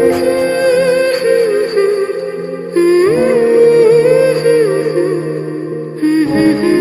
Mm-hmm. mm-hmm. mm-hmm. mm-hmm.